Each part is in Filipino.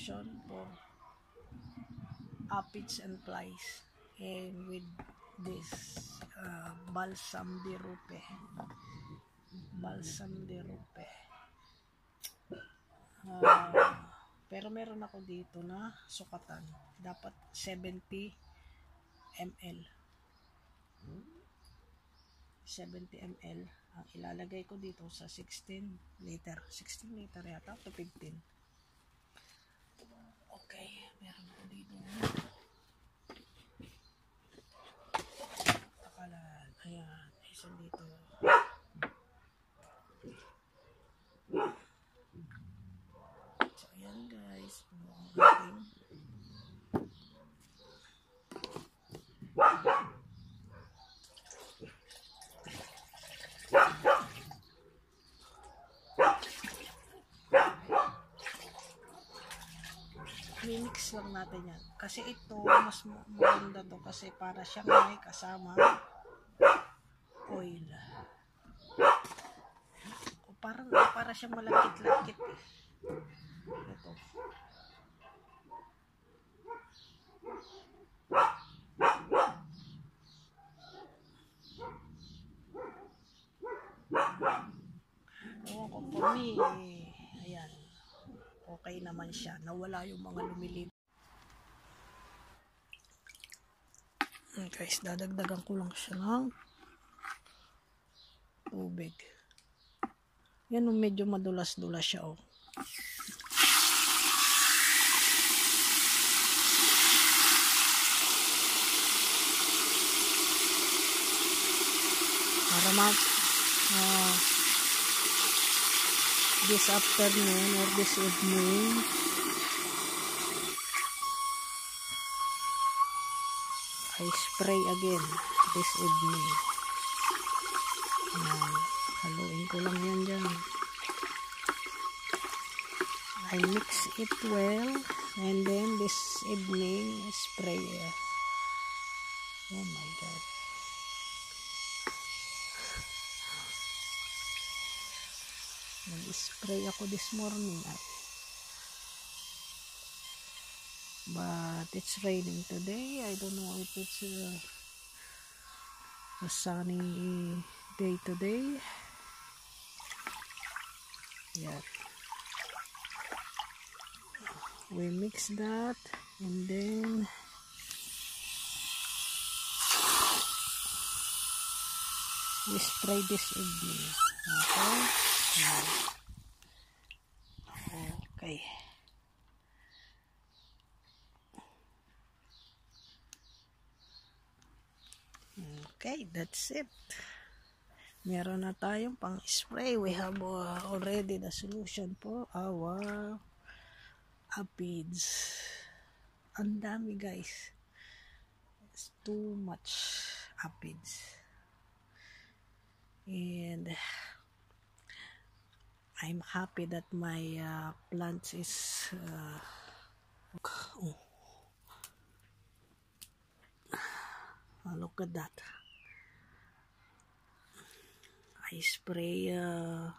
solution for aphids and flies. And with this uh, balsam de rupe. Balsam de rupe. Ah, pero meron ako dito na sukatan. Dapat 70 ml 70 ml ang ilalagay ko dito sa 16 liter. 16 liter yata to 15 okay meron ako dito. Takalan ayan isa dito so ayan guys ang ating mimix lang natin yan. Kasi ito, mas ma- maganda to kasi para siyang may kasama oil. O parang para siyang malakit-lakit eh. Ito. Ewan ko, for me, okay naman siya. Nawala yung mga lumilip. Hmm, guys, dadagdagan ko lang siya ng tubig. Yan, oh, medyo madulas-dulas siya, oh. Para ma ah, this afternoon or this evening. I spray again this evening. Ayan. haluin ko lang yan dyan. I mix it well and then this evening spray oh my god nag-spray ako this morning ay but it's raining today. I don't know if it's uh, a sunny day today. Yeah. We mix that and then we spray this evening. Okay Okay Okay, that's it. Meron na tayong pang spray. We have uh, already the solution for our aphids. Ang dami guys. It's too much aphids. And I'm happy that my uh, plants is uh, oh. Oh, look at that. I spray uh,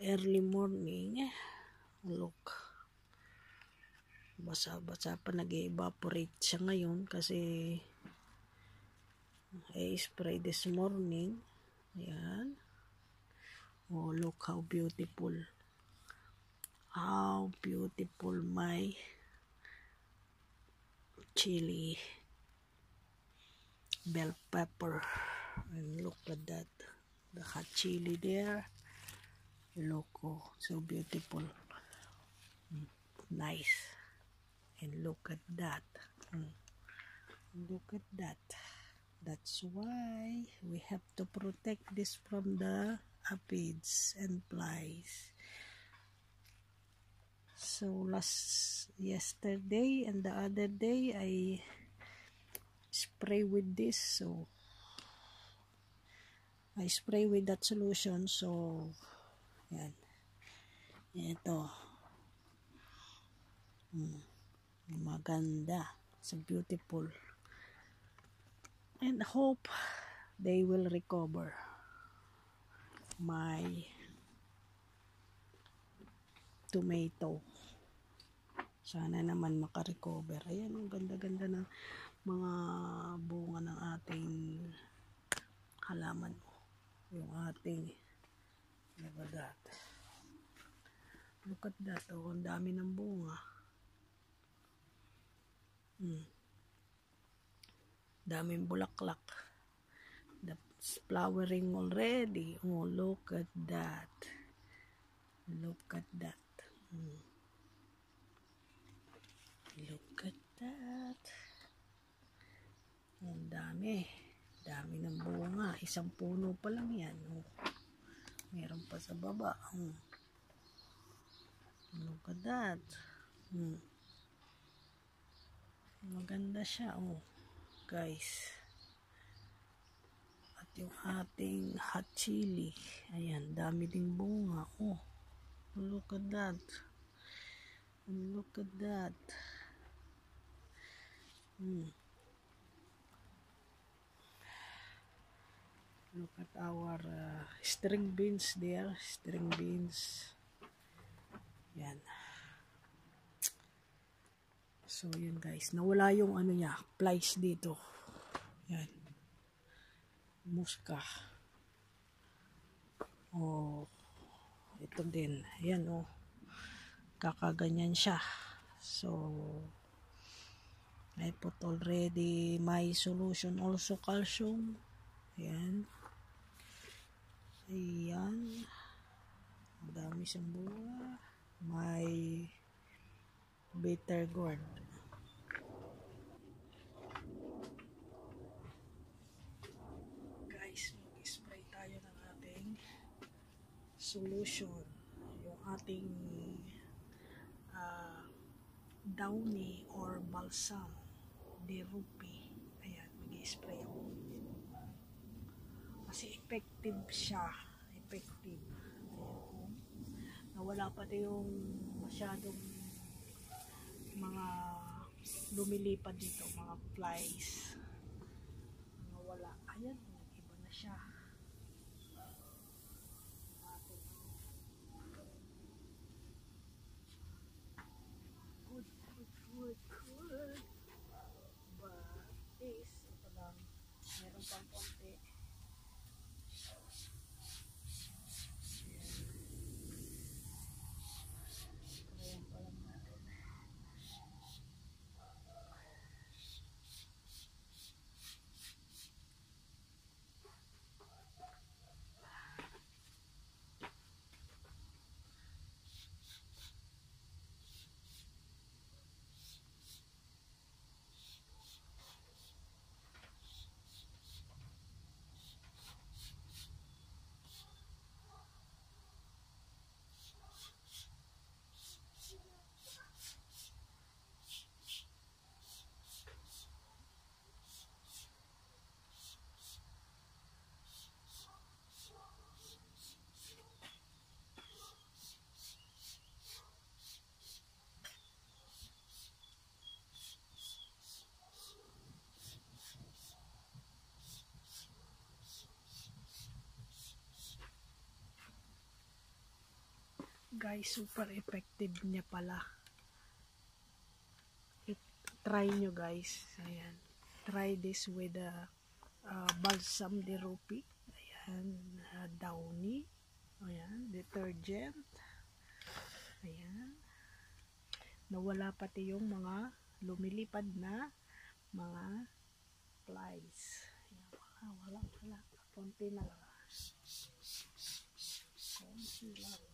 early morning. Look. Basa-basa pa nag-evaporate siya ngayon kasi I spray this morning. Ayan. Oh, look how beautiful. How beautiful my chili bell pepper. And look at that. The hot chili there. Look oh, so beautiful. Mm, nice. And look at that. Mm, look at that. That's why we have to protect this from the aphids and flies. So last yesterday and the other day I spray with this so I spray with that solution so yan. Ito. Hmm, maganda. So beautiful. And hope they will recover my tomato Sana naman makarecover. Ayan, ang ganda-ganda ng mga bunga ng ating halaman. Yung ating look. Look at that. Oh, ang dami ng bunga. Hmm. Daming bulaklak. That's flowering already. Oh, look at that. Look at that. Hmm. Look at that. Ang dami. Dami ng bunga. Isang puno pa lang yan. Oh. Meron pa sa baba. Hmm. Look at that. Hmm. Maganda siya. Oh. Guys. Yung ating hot chili. Ayan. Dami ding bunga. Oh. Look at that. Look at that. Hmm. Look at our uh, string beans there. String beans. Yan. So, yun guys. Nawala yung ano niya. Flies dito. Yan. Muska. Oh. Ito din. Yan oh. Kakaganyan siya. So, I put already my solution also calcium. Ayan. Ayan. Ang dami siyang bunga. May bitter gourd. Guys, mag-spray tayo ng ating solution. Yung ating uh, downy or balsam de rupi. Ayan, mag-spray ako. Kasi effective siya. Effective. Ayan. Nawala pati yung masyadong mga lumilipad dito, mga flies. Nawala. Ayan, iba na siya. Good, good. But this, ito lang. Meron pang konti. Ayan pa lang natin. Guys, super effective niya pala. It, try nyo guys. Ayan. Try this with the uh, balsam de rupi. Ayan. Uh, downy. Ayan. Detergent. Ayan. Nawala pati yung mga lumilipad na mga flies. Ayan. Wala, wala, wala. Konti na lang. Konti lang.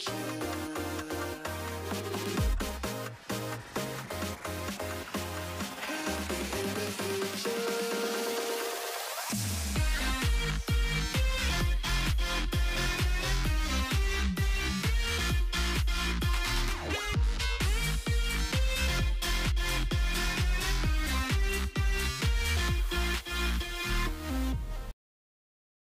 action.